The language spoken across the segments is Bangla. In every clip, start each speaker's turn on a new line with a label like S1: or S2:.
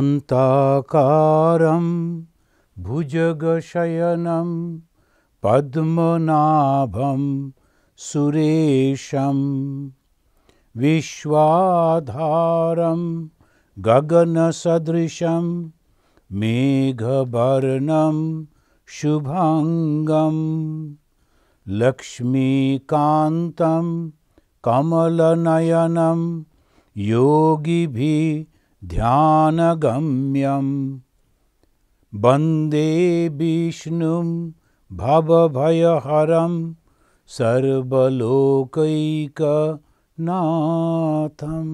S1: शान्ताकारं भुजगशयनं पद्मनाभं सुरेशं विश्वाधारं गगनसदृशं मेघवर्णं शुभाङ्गं लक्ष्मीकान्तं कमलनयनं योगिभिः ध्यानगम्यं वन्दे विष्णुं भवभयहरं সর্বলোকৈকনাথম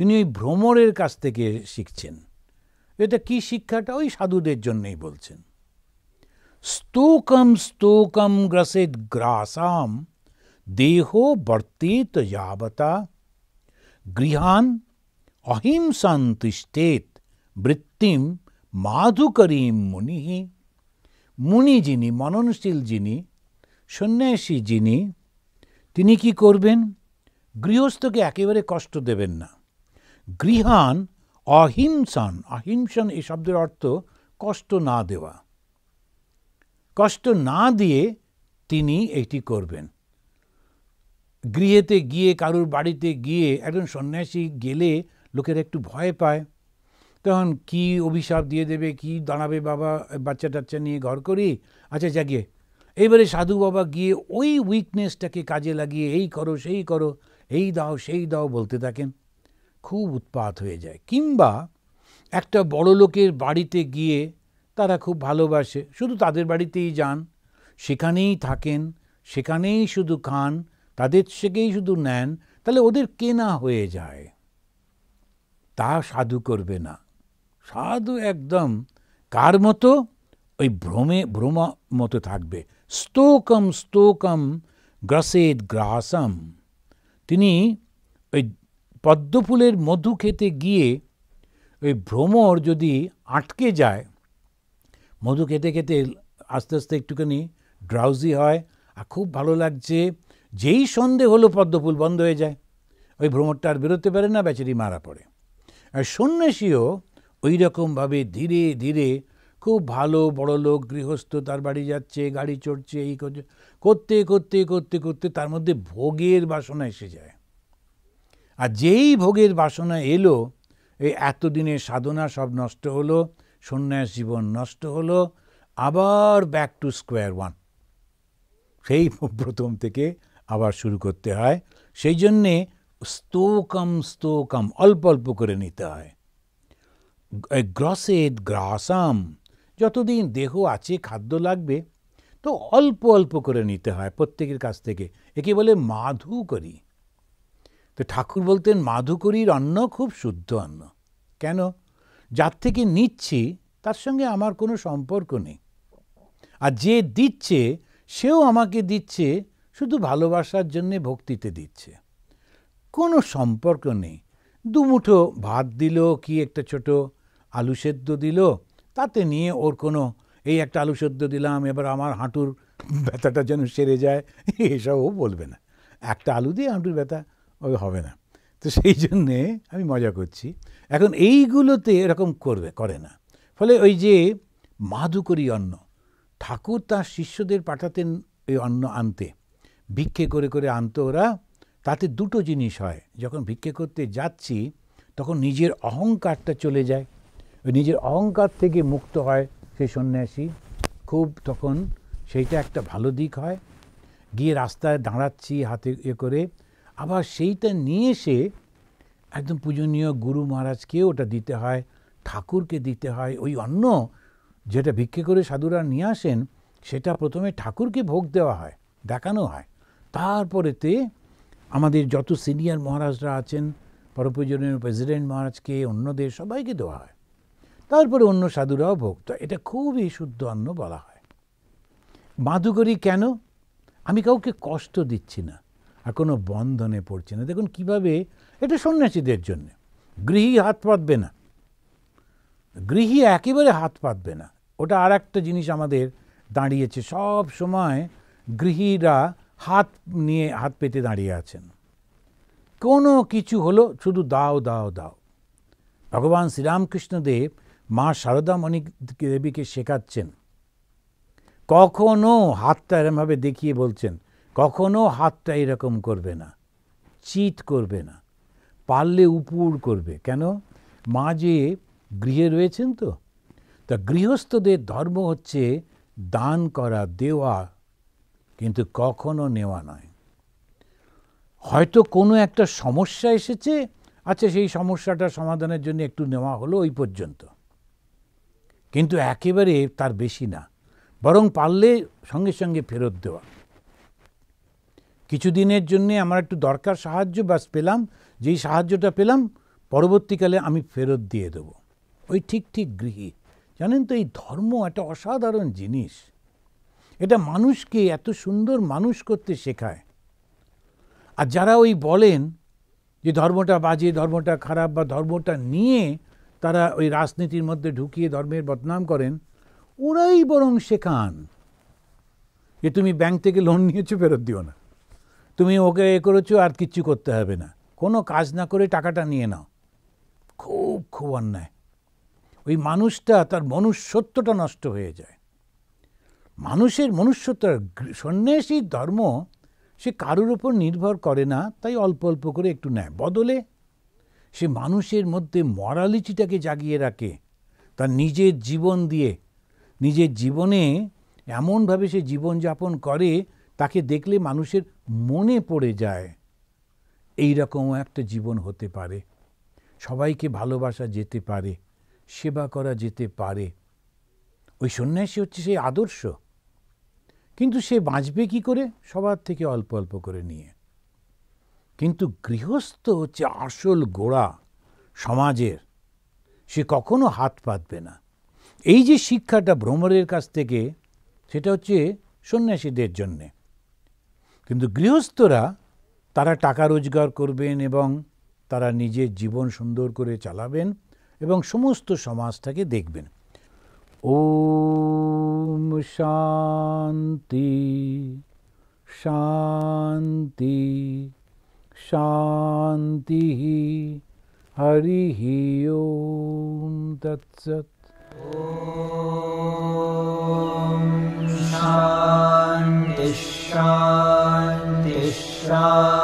S1: তিনি ওই ভ্রমরের কাছ থেকে শিখছেন এটা কি শিক্ষাটা ওই সাধুদের জন্যই বলছেন স্তোকম স্তোকম গ্রসেদ গ্রাসাম দেহ বর্তিত যাবতা গৃহান অহিংসান তিষ্ঠেত বৃত্তিম মাধুকরীম মুনি। মুনি যিনি, মননশীল যিনি, সন্ন্যাসী যিনি, তিনি কি করবেন? গৃহস্থকে একেবারে কষ্ট দেবেন না। গৃহান অহিংসান, অহিংসন এই শব্দের অর্থ কষ্ট না দেওয়া। কষ্ট না দিয়ে তিনি এটি করবেন। গৃহেতে গিয়ে, কারুর বাড়িতে গিয়ে একজন সন্ন্যাসী গেলে লোকের একটু ভয় পায়। তখন কি অভিশাপ দিয়ে দেবে, কি দাঁড়াবে বাবা, বাচ্চা টাচ্চা নিয়ে ঘর করি? আচ্ছা জাগিয়ে এবারে সাধু বাবা গিয়ে ওই উইকনেসটাকে কাজে লাগিয়ে, এই করো, সেই করো, এই দাও, সেই দাও বলতে থাকেন। খুব উৎপাত হয়ে যায়। কিংবা একটা বড় লোকের বাড়িতে গিয়ে তারা খুব ভালোবাসে। শুধু তাদের বাড়িতেই যান, সেখানেই থাকেন, সেখানেই শুধু খান তাদের থেকেই শুধু নেন, তাহলে ওদের কেনা হয়ে যায়। তা সাধু করবে না। সাধু একদম কার মতো? ওই ভ্রমে, ভ্রম মতো থাকবে। স্তোকম স্তোকম গ্রাসেদ গ্রাসম। তিনি ওই পদ্মফুলের মধু খেতে গিয়ে ওই ভ্রমর যদি আটকে যায়, মধু খেতে খেতে আস্তে আস্তে একটুখানি ড্রাউজি হয়। আর খুব ভালো লাগছে যেই সন্ধে হলো পদ্মফুল বন্ধ হয়ে যায়, ওই ভ্রমণটা আর বেরোতে পারে না, বেচারি মারা পড়ে। আর সন্ন্যাসীও ওই রকমভাবে ধীরে ধীরে খুব ভালো বড় লোক, গৃহস্থ, তার বাড়ি যাচ্ছে, গাড়ি চড়ছে, এই করছে, করতে করতে করতে করতে তার মধ্যে ভোগের বাসনা এসে যায়। আর যেই ভোগের বাসনা এলো, এই এতদিনের সাধনা সব নষ্ট হলো, সন্ন্যাস জীবন নষ্ট হলো, আবার ব্যাক টু স্কোয়ার ওয়ান সেই প্রথম থেকে আবার শুরু করতে হয়। সেই জন্যে স্তোকম স্তোকম, অল্প অল্প করে নিতে হয়। গ্রসেদ গ্রাসাম, যতদিন দেহ আছে, খাদ্য লাগবে, তো অল্প অল্প করে নিতে হয় প্রত্যেকের কাছ থেকে। একে বলে মাধুকরী। তো ঠাকুর বলতেন, মাধুকরীর অন্ন খুব শুদ্ধ অন্ন। কেন? যার থেকে নিচ্ছি, তার সঙ্গে আমার কোনো সম্পর্ক নেই। আর যে দিচ্ছে, সেও আমাকে দিচ্ছে শুধু ভালোবাসার জন্যে ভক্তিতে দিচ্ছে। কোনো সম্পর্ক নেই। দুমুঠো ভাত দিল কি একটা ছোট আলু সেদ্ধ দিল, তাতে নিয়ে ওর কোনো, এই একটা আলু সেদ্ধ দিলাম, এবার আমার হাঁটুর ব্যথাটা যেন সেরে যায়। এসবও বলবে না। একটা আলু দিয়ে হাঁটুর ব্যথা ওই হবে না। তো সেই জন্যে আমি মজা করছি। এখন এইগুলোতে এরকম করবে, করে না। ফলে ওই যে মাধুকরী অন্ন, ঠাকুর তার শিষ্যদের পাঠাতেন ওই অন্ন আনতে ভিক্ষে করে করে আনতো ওরা। তাতে দুটো জিনিস হয়। যখন ভিক্ষে করতে যাচ্ছি, তখন নিজের অহংকারটা চলে যায়। ওই নিজের অহংকার থেকে মুক্ত হয় সেই সন্ন্যাসী। খুব তখন সেইটা একটা ভালো দিক হয়। গিয়ে রাস্তায় দাঁড়াচ্ছি হাতে ইয়ে করে। আবার সেইটা নিয়ে এসে একদম পূজনীয় গুরু মহারাজকে ওটা দিতে হয়, ঠাকুরকে দিতে হয়। ওই অন্ন যেটা ভিক্ষে করে সাধুরা নিয়ে আসেন, সেটা প্রথমে ঠাকুরকে ভোগ দেওয়া হয়, দেখানো হয়। তারপরেতে আমাদের যত সিনিয়র মহারাজরা আছেন, পরপূজনীয় প্রেসিডেন্ট মহারাজকে, অন্যদের সবাইকে দেওয়া হয়। তারপরে অন্য সাধুরাও ভোগ। তো এটা খুবই শুদ্ধ অন্ন বলা হয়। মাধুকরী কেন? আমি কাউকে কষ্ট দিচ্ছি না আর কোনো বন্ধনে পড়ছি না। দেখুন কীভাবে, এটা সন্ন্যাসীদের জন্য। গৃহী হাত পাতবে না। গৃহী একেবারে হাত পাতবে না। ওটা আর একটা জিনিস আমাদের দাঁড়িয়েছে। সব সময় গৃহীরা হাত নিয়ে হাত পেতে দাঁড়িয়ে আছেন। কোনো কিছু হলো শুধু দাও দাও দাও। ভগবান শ্রীরামকৃষ্ণদেব মা শারদামণি দেবীকে শেখাচ্ছেন। কখনো হাতটা এরমভাবে দেখিয়ে বলছেন, কখনো হাতটা এরকম করবে না, চিত করবে না, পারলে উপুর করবে। কেন? মা যে গৃহে রয়েছেন তো, তা গৃহস্থদের ধর্ম হচ্ছে দান করা, দেওয়া কিন্তু কখনো নেওয়া নয়। হয়তো কোনো একটা সমস্যা এসেছে আচ্ছা সেই সমস্যাটা সমাধানের জন্য একটু নেওয়া হলো ওই পর্যন্ত। কিন্তু একেবারে তার বেশি না, বরং পারলে সঙ্গে সঙ্গে ফেরত দেওয়া। কিছুদিনের জন্যে আমার একটু দরকার সাহায্য ব্যাস পেলাম, যেই সাহায্যটা পেলাম, পরবর্তীকালে আমি ফেরত দিয়ে দেব। ওই ঠিক ঠিক গৃহী। জানেন তো এই ধর্ম একটা অসাধারণ জিনিস। এটা মানুষকে এত সুন্দর মানুষ করতে শেখায়। আর যারা ওই বলেন যে ধর্মটা বাজে, ধর্মটা খারাপ বা ধর্মটা নিয়ে তারা ওই রাজনীতির মধ্যে ঢুকিয়ে ধর্মের বদনাম করেন, ওরাই বরং শেখান যে তুমি ব্যাংক থেকে লোন নিয়েছো, ফেরত দিও না। তুমি ওকে এ করেছ, আর কিচ্ছু করতে হবে না। কোনো কাজ না করে টাকাটা নিয়ে নাও। খুব খুব অন্যায়। ওই মানুষটা তার মনুষ্যত্বটা নষ্ট হয়ে যায়। মানুষের মনুষ্যত্ব সন্ন্যাসীর ধর্ম সে কারোর ওপর নির্ভর করে না, তাই অল্প অল্প করে একটু নেয় বদলে। সে মানুষের মধ্যে মরালিটিটাকে জাগিয়ে রাখে, তার নিজের জীবন দিয়ে। নিজের জীবনে এমনভাবে সে জীবনযাপন করে, তাকে দেখলে মানুষের মনে পড়ে যায়। এই রকম একটা জীবন হতে পারে। সবাইকে ভালোবাসা যেতে পারে, সেবা করা যেতে পারে। ওই সন্ন্যাসী হচ্ছে সেই আদর্শ। কিন্তু সে বাঁচবে কি করে? সবার থেকে অল্প অল্প করে নিয়ে। কিন্তু গৃহস্থ হচ্ছে আসল গোড়া সমাজের। সে কখনো হাত পাতবে না। এই যে শিক্ষাটা ভ্রমণের কাছ থেকে, সেটা হচ্ছে সন্ন্যাসীদের জন্যে। কিন্তু গৃহস্থরা, তারা টাকা রোজগার করবেন এবং তারা নিজের জীবন সুন্দর করে চালাবেন এবং সমস্ত সমাজটাকে দেখবেন। शांति शांति शांति ही हरि ही ओम
S2: तत्सत शांति शांति शांति